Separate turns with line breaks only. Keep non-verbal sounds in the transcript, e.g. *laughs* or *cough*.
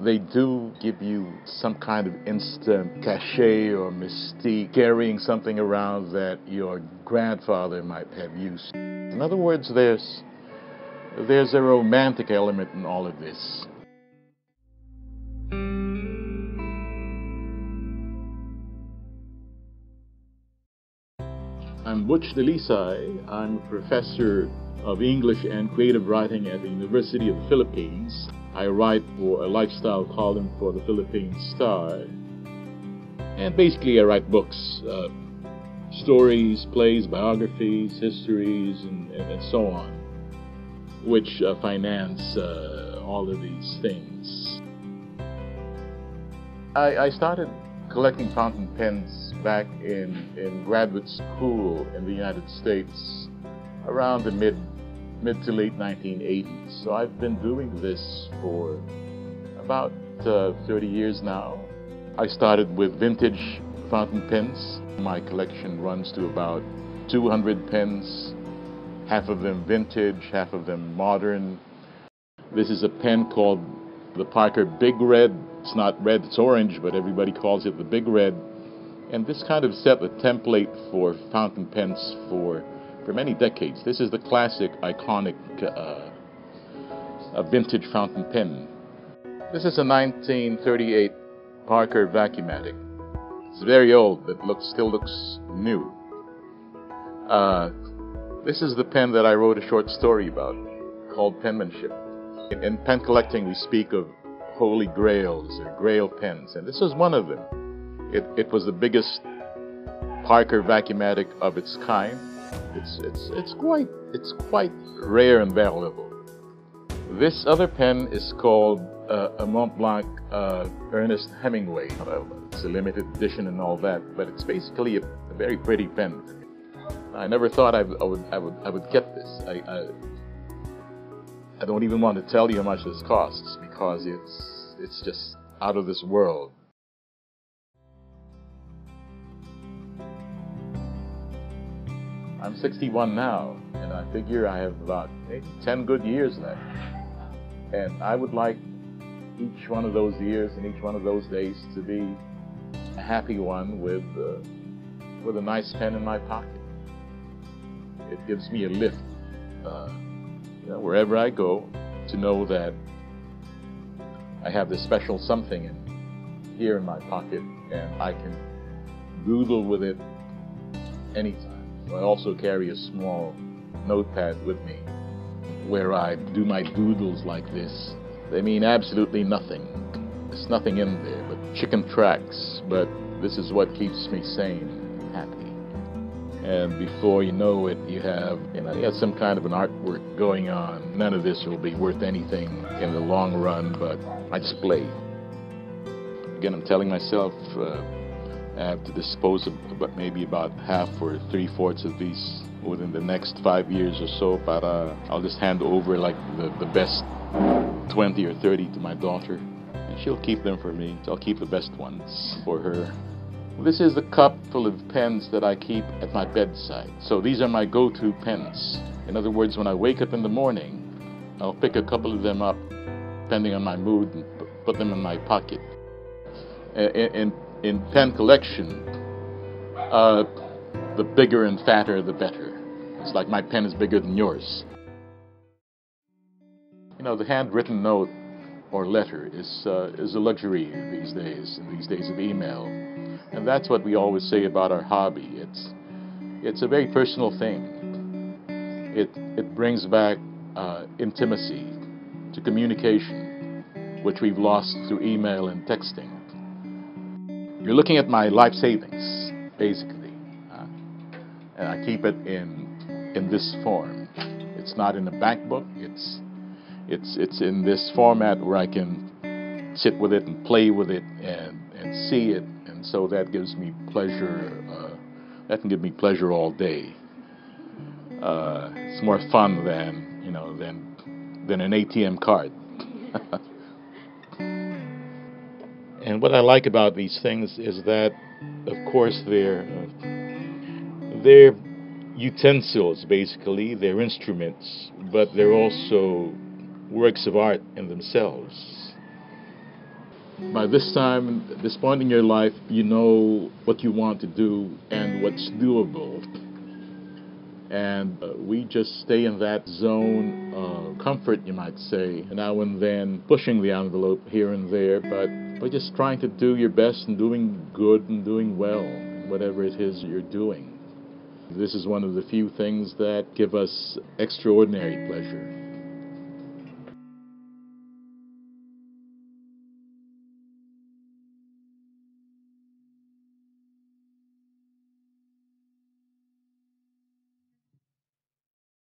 they do give you some kind of instant cachet or mystique, carrying something around that your grandfather might have used. In other words, there's there's a romantic element in all of this. I'm Butch Dalisay. I'm a professor of English and creative writing at the University of the Philippines. I write for a lifestyle column for the Philippine Star. And basically, I write books, uh, stories, plays, biographies, histories, and, and, and so on, which uh, finance uh, all of these things. I, I started collecting fountain pens back in, in graduate school in the United States around the mid mid to late 1980s. So I've been doing this for about uh, 30 years now. I started with vintage fountain pens. My collection runs to about 200 pens, half of them vintage, half of them modern. This is a pen called the Parker Big Red. It's not red, it's orange, but everybody calls it the Big Red. And this kind of set the template for fountain pens for for many decades. This is the classic, iconic uh, vintage fountain pen. This is a 1938 Parker Vacuumatic. It's very old, but looks still looks new. Uh, this is the pen that I wrote a short story about, called Penmanship. In, in pen collecting, we speak of holy grails or grail pens, and this was one of them. It, it was the biggest Parker Vacuumatic of its kind. It's, it's, it's, quite, it's quite rare and valuable. This other pen is called uh, a Mont Blanc uh, Ernest Hemingway. It's a limited edition and all that, but it's basically a, a very pretty pen. I never thought I, I, would, I, would, I would get this. I, I, I don't even want to tell you how much this costs because it's, it's just out of this world. I'm 61 now, and I figure I have about maybe 10 good years left. And I would like each one of those years and each one of those days to be a happy one with, uh, with a nice pen in my pocket. It gives me a lift, uh, you know, wherever I go, to know that I have this special something in, here in my pocket, and I can doodle with it anytime. I also carry a small notepad with me where I do my doodles like this. They mean absolutely nothing. There's nothing in there but chicken tracks, but this is what keeps me sane and happy. And before you know it, you have, you know, you have some kind of an artwork going on. None of this will be worth anything in the long run, but I display. Again, I'm telling myself, uh, I have to dispose of but maybe about half or three fourths of these within the next five years or so. But I'll just hand over like the, the best 20 or 30 to my daughter, and she'll keep them for me. So I'll keep the best ones for her. This is the cup full of pens that I keep at my bedside. So these are my go to pens. In other words, when I wake up in the morning, I'll pick a couple of them up, depending on my mood, and put them in my pocket. In, in pen collection, uh, the bigger and fatter, the better. It's like my pen is bigger than yours. You know, the handwritten note or letter is, uh, is a luxury these days, in these days of email. And that's what we always say about our hobby. It's, it's a very personal thing. It, it brings back uh, intimacy to communication, which we've lost through email and texting. You're looking at my life savings, basically. Uh, and I keep it in in this form. It's not in a bank book. It's it's it's in this format where I can sit with it and play with it and and see it, and so that gives me pleasure. Uh, that can give me pleasure all day. Uh, it's more fun than you know than than an ATM card. *laughs* And what I like about these things is that, of course, they're uh, they're utensils basically, they're instruments, but they're also works of art in themselves. By this time, this point in your life, you know what you want to do and what's doable. And uh, we just stay in that zone of comfort, you might say, now and then pushing the envelope here and there, but, but just trying to do your best and doing good and doing well, whatever it is you're doing. This is one of the few things that give us extraordinary pleasure.